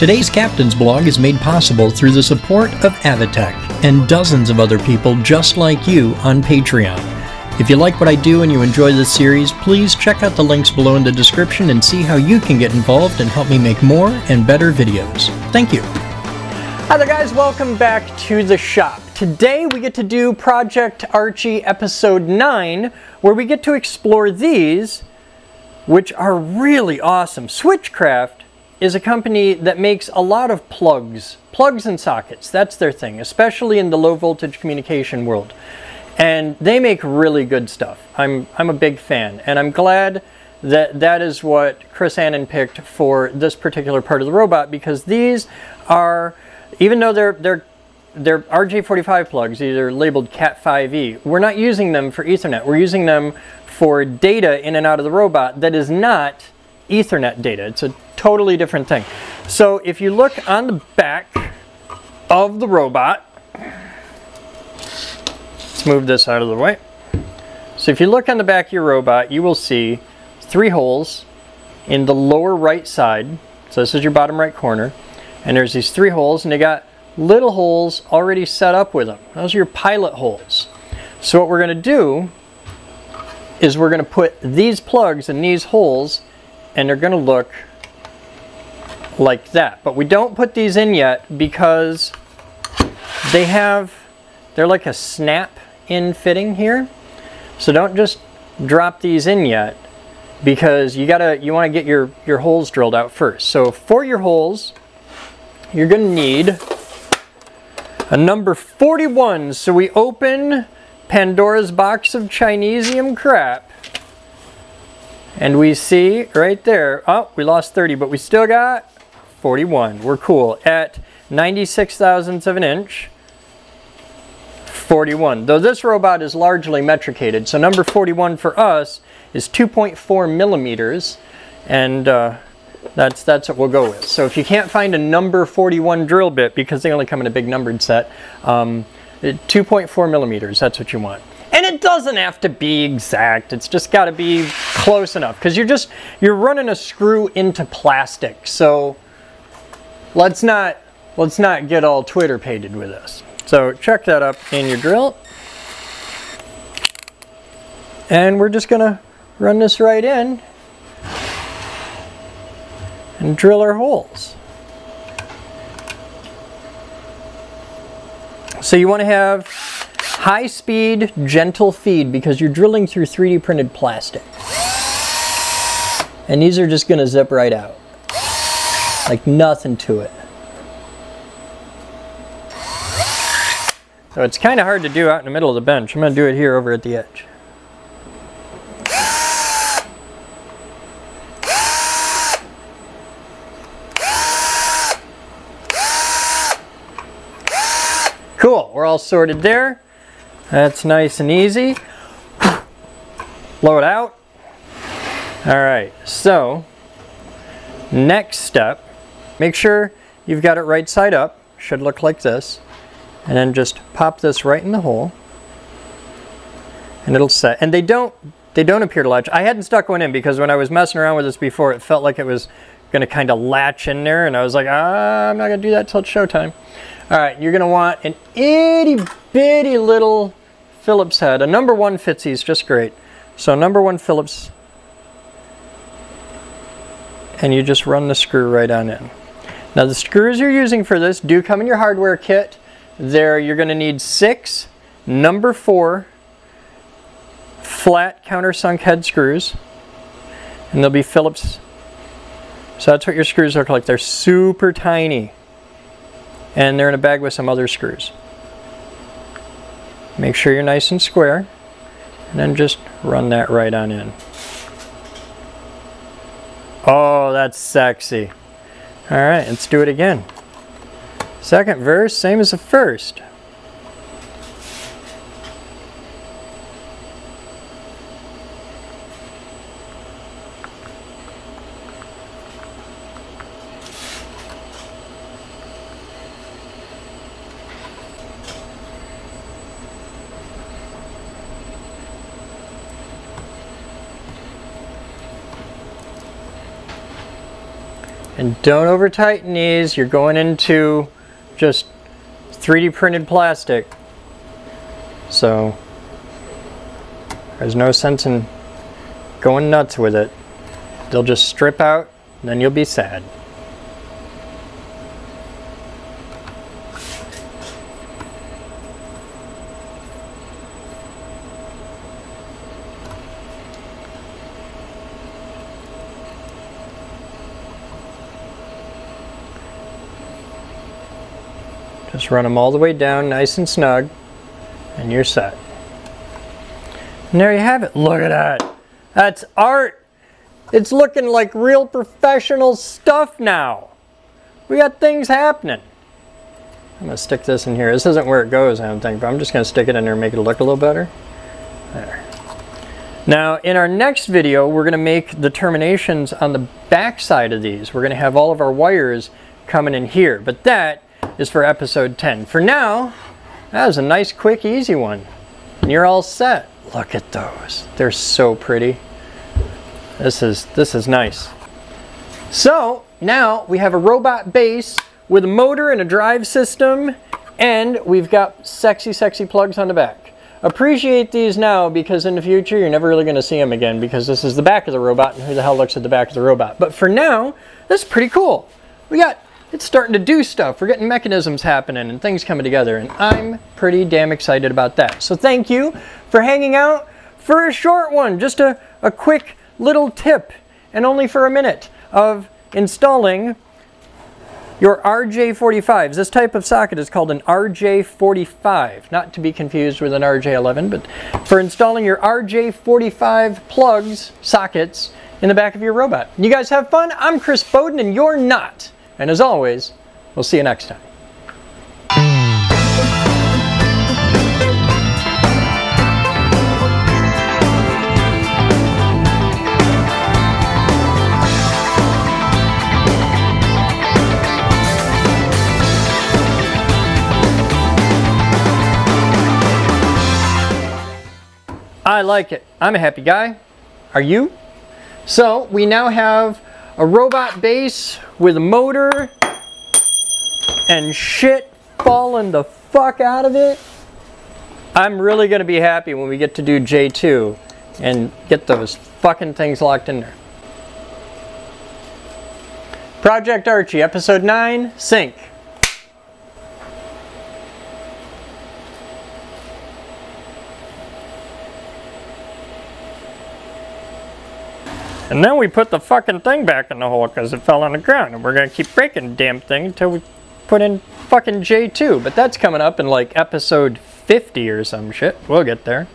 Today's Captain's blog is made possible through the support of Avatech and dozens of other people just like you on Patreon. If you like what I do and you enjoy this series, please check out the links below in the description and see how you can get involved and help me make more and better videos. Thank you. Hi there guys, welcome back to the shop. Today we get to do Project Archie episode 9 where we get to explore these which are really awesome. Switchcraft is a company that makes a lot of plugs, plugs and sockets. That's their thing, especially in the low voltage communication world. And they make really good stuff. I'm, I'm a big fan, and I'm glad that that is what Chris Annin picked for this particular part of the robot because these are, even though they're, they're they're RJ45 plugs, these are labeled Cat5e. We're not using them for Ethernet. We're using them for data in and out of the robot that is not Ethernet data. It's a totally different thing. So if you look on the back of the robot, let's move this out of the way. So if you look on the back of your robot, you will see three holes in the lower right side. So this is your bottom right corner. And there's these three holes and they got little holes already set up with them. Those are your pilot holes. So what we're going to do is we're going to put these plugs in these holes and they're going to look like that. But we don't put these in yet because they have, they're like a snap in fitting here. So don't just drop these in yet because you gotta, you wanna get your, your holes drilled out first. So for your holes, you're gonna need a number 41. So we open Pandora's box of Chinesium crap and we see right there, oh, we lost 30, but we still got 41. We're cool. At 96 thousandths of an inch, 41. Though this robot is largely metricated, so number 41 for us is 2.4 millimeters, and uh, that's, that's what we'll go with. So if you can't find a number 41 drill bit, because they only come in a big numbered set, um, 2.4 millimeters, that's what you want. And it doesn't have to be exact. It's just got to be close enough because you're just, you're running a screw into plastic. So let's not, let's not get all Twitter pated with this. So check that up in your drill. And we're just going to run this right in and drill our holes. So you want to have High speed, gentle feed because you're drilling through 3D printed plastic. And these are just gonna zip right out. Like nothing to it. So it's kind of hard to do out in the middle of the bench. I'm gonna do it here over at the edge. Cool, we're all sorted there. That's nice and easy. Blow it out. All right, so next step, make sure you've got it right side up. Should look like this. And then just pop this right in the hole. And it'll set. And they don't they don't appear to latch. I hadn't stuck one in because when I was messing around with this before, it felt like it was going to kind of latch in there. And I was like, ah, I'm not going to do that till it's showtime. All right, you're going to want an itty bitty little Phillips head. A number one fits these just great. So number one Phillips, and you just run the screw right on in. Now the screws you're using for this do come in your hardware kit. There you're going to need six number four flat countersunk head screws, and they'll be Phillips. So that's what your screws look like. They're super tiny, and they're in a bag with some other screws. Make sure you're nice and square and then just run that right on in. Oh, that's sexy. All right, let's do it again. Second verse, same as the first. And don't over tighten these. You're going into just 3D printed plastic. So there's no sense in going nuts with it. They'll just strip out and then you'll be sad. Just run them all the way down nice and snug and you're set. And there you have it. Look at that. That's art. It's looking like real professional stuff now. We got things happening. I'm going to stick this in here. This isn't where it goes, I don't think, but I'm just going to stick it in there and make it look a little better. There. Now, in our next video, we're going to make the terminations on the back side of these. We're going to have all of our wires coming in here, but that is for episode 10. For now, that was a nice, quick, easy one. And you're all set. Look at those. They're so pretty. This is, this is nice. So now we have a robot base with a motor and a drive system and we've got sexy, sexy plugs on the back. Appreciate these now because in the future you're never really going to see them again because this is the back of the robot and who the hell looks at the back of the robot. But for now, this is pretty cool. We got it's starting to do stuff. We're getting mechanisms happening and things coming together, and I'm pretty damn excited about that. So thank you for hanging out for a short one, just a, a quick little tip, and only for a minute, of installing your RJ45s. This type of socket is called an RJ45, not to be confused with an RJ11, but for installing your RJ45 plugs, sockets, in the back of your robot. You guys have fun? I'm Chris Boden, and you're not. And as always, we'll see you next time. I like it. I'm a happy guy. Are you? So we now have a robot base with a motor and shit falling the fuck out of it. I'm really going to be happy when we get to do J2 and get those fucking things locked in there. Project Archie, Episode 9, Sync. And then we put the fucking thing back in the hole because it fell on the ground. And we're going to keep breaking the damn thing until we put in fucking J2. But that's coming up in like episode 50 or some shit. We'll get there.